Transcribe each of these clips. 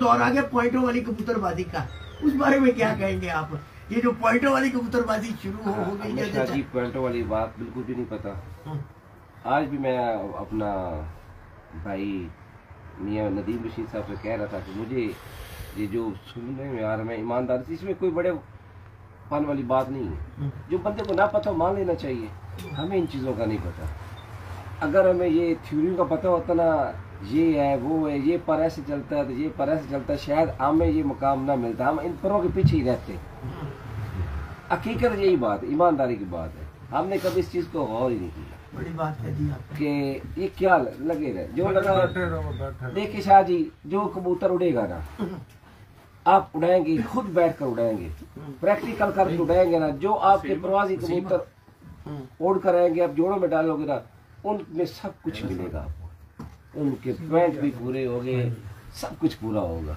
दौर आ गया पॉइंटों वाली कबूतरबाजी का। उस बारे में क्या कहेंगे आप? ये जो पॉइंटों वाली कबूतरबाजी शुरू हो हो गई जी पॉइंटों वाली बात बिल्कुल भी नहीं पता। हम्म, आज भी मैं अपना भाई मियाँ नदीम रशीद साहब से कह रहा था कि मुझे ये जो सुनने में आ रहा है मैं ईमानदारी से इसमें कोई बड़े फन वाली बात नहीं है। हम्म, जो बंदे को ना पता मान लेना चाहिए। हमें इन चीज़ों का नहीं पता। अगर हमें ये थ्योरी का पता होता ना ये है वो है ये पर ऐसे चलता है तो ये पर ऐसे चलता है। शायद हमें ये मुकाम ना मिलता हम इन परों के पीछे ही रहते। हकीकत यही बात ईमानदारी की बात है। हमने कभी इस चीज़ को गौर ही नहीं किया। बड़ी बात कह दी आपने। कि ये क्या लगे रहे जो लगा देखिए शाह जी जो कबूतर उड़ेगा ना आप उड़ाएँगे खुद बैठकर उड़ाएँगे प्रैक्टिकल करके उड़ाएँगे ना जो आपके प्रवासी कबूतर हम्म, उड़ कर आएँगे आप जोड़ों में डालोगे ना उनमें सब कुछ मिलेगा आपको। उनके पैंट भी पूरे हो गए सब कुछ पूरा होगा।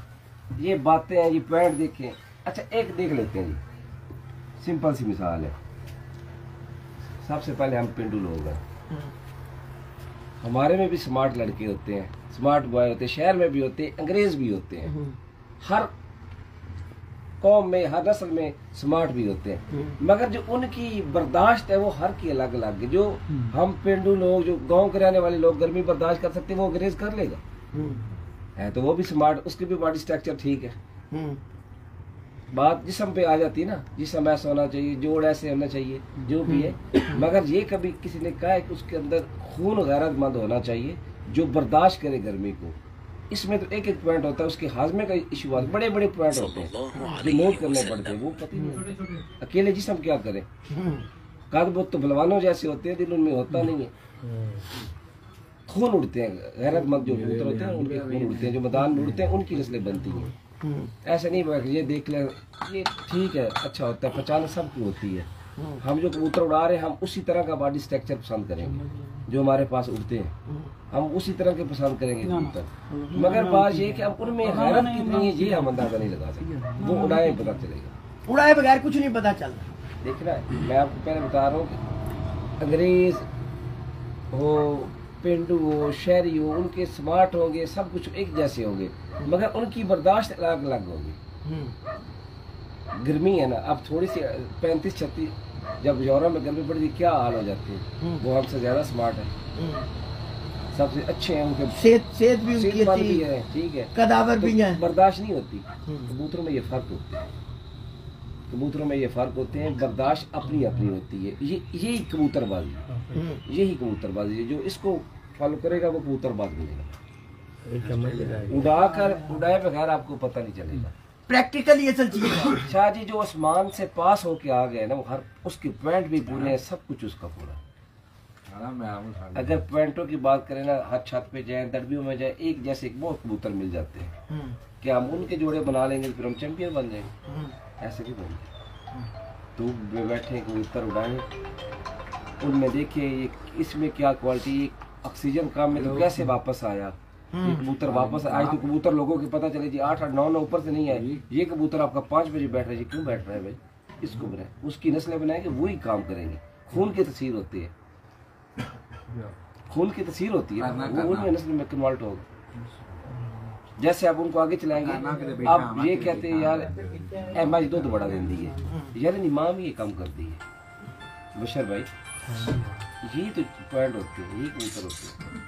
ये बातें हैं ये पैंट देखें। अच्छा एक देख लेते हैं जी। सिंपल सी मिसाल है। सबसे पहले हम पेंडू लोग हैं। हमारे में भी स्मार्ट लड़के होते हैं स्मार्ट बॉय होते हैं शहर में भी होते हैं अंग्रेज़ भी होते हैं। हम्म, हर कौम में हर नस्ल में स्मार्ट भी होते हैं। हम्म, मगर जो उनकी बर्दाश्त है वो हर की अलग अलग है। जो हम पेंडू लोग जो गाँव के रहने वाले लोग गर्मी बर्दाश्त कर सकते हैं वो अंग्रेज़ कर लेगा। हम्म, है तो वो भी स्मार्ट उसकी भी बॉडी स्ट्रक्चर ठीक है। हम्म, बात जिसम पे आ जाती है ना जिसम ऐसा होना चाहिए जोड़ ऐसे होना चाहिए जो भी है। मगर ये कभी किसी ने कहा है कि उसके अंदर खून गैरतमंद होना चाहिए जो बर्दाश्त करे गर्मी को। इसमें तो एक एक पॉइंट होता है उसके हाजमे का इशू आता है बड़े बड़े पॉइंट होते हैं। जो करने पड़ते हैं वो पता ही नहीं होता। अकेले जिसम क्या करे? हम्म, कद बुत तो बलवानों जैसे होते हैं दिल उनमें होता नहीं है। खून उड़ते हैं गैरतमंद जो कबूतर होते हैं उनके खून उड़ते हैं जो मैदान में उड़ते हैं उनकी नस्लें बनती हैं। हम्म, ऐसा नहीं ये देख ले ये ठीक है अच्छा होता है पहचान सबकी होती है। हम्म, हम जो कबूतर उड़ा रहे हैं हम उसी तरह का बॉडी स्ट्रक्चर पसंद करेंगे। जो हमारे पास उड़ते हैं। हम उसी तरह के पसंद करेंगे कबूतर। मगर बात ये कि अब उनमें गैरत कितनी है ये हम अंदाज़ा नहीं लगा सकते। वो उड़ाए पता चलेगा। उड़ाए बगैर कुछ नहीं पता चलता देख रहा है मैं आपको पहले बता रहा हूँ अंग्रेज़ हो पेंडू हो शहरी हो उनके स्मार्ट होंगे सब कुछ एक जैसे होंगे। मगर उनकी बर्दाश्त अलग अलग होगी। हम्म, गर्मी है ना अब थोड़ी सी पैंतीस छत्तीस जब यूरोप में गर्मी पड़ती है क्या हाल हो जाती है? हम्म, वो हमसे ज़्यादा स्मार्ट है। हम्म। सबसे अच्छे हैं उनके सेहत सेहत भी उनकी भी अच्छी है। ठीक है। कदावर तो भी है। बर्दाश्त नहीं होती। हम्म, कबूतरों में ये फ़र्क होता है। कबूतरों में ये फ़र्क होते हैं बर्दाश्त अपनी अपनी होती है। ये यही कबूतरबाजी। यही कबूतरबाजी है जो इसको फॉलो करेगा वो कबूतरबाज मिलेगा उड़ा कर उड़ाए बगैर आपको पता नहीं चलेगा। प्रैक्टिकली असल चीज़ शाह जी जो आसमान से पास होके आ गए ना वो हर उसके पॉइंट भी पूरे हैं। सब कुछ उसका पूरा अगर पॉइंटों की बात करें ना हर छत पे जाए दड़बियों में जाए एक जैसे एक बहुत कबूतर मिल जाते हैं। हम्म, क्या हम उनके जोड़े बना लेंगे तो फिर हम चैंपियन बन जाएँगे हम्म, ऐसे नहीं बनते धूप में बैठे कबूतर उड़ाए। उनमें देखिए ये इसमें क्या क्वालिटी ऑक्सीजन काम में तो कैसे वापस आया? ये कबूतर वापस आए तो कबूतर लोगों के पता चले जी आठ आठ नौ नौ ऊपर से नहीं आए। ये कबूतर आपका पाँच बजे बैठ रहा है जी। क्यों बैठ रहा है भाई? इसको बनाए। उसकी नस्लें बनाएँगे वही काम करेंगे। खून की तस्वीर होती है। खून की तस्वीर होती है। वो उनमें नस्ल में कन्वर्ट होगा। जैसे आप उनको आगे चलाएँगे आप ये कहते हैं यार ए माँ दूध बड़ा देती है। यार माँ भी ये काम करती है। बशर भाई यही तो पॉइंट होते हैं यही कबूतर होते हैं।